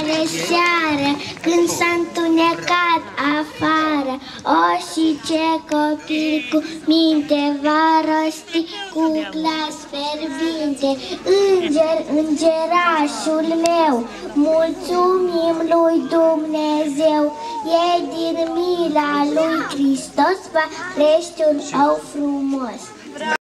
fiecare seară Când s-a întunecat afară. O, și ce copil cu minte va rosti Cu glas ferbinte. Înger, îngerașul meu Mulțumim lui Dumnezeu. E din mila lui Hristos Va crește un ou frumos.